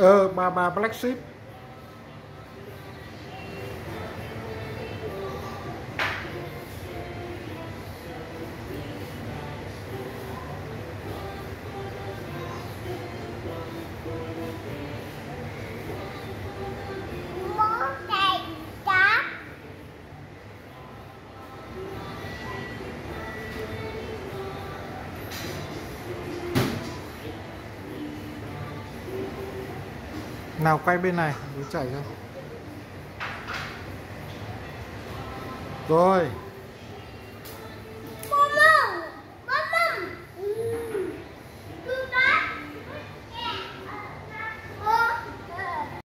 ờ bà black sheep nào quay bên này để chảy ra rồi.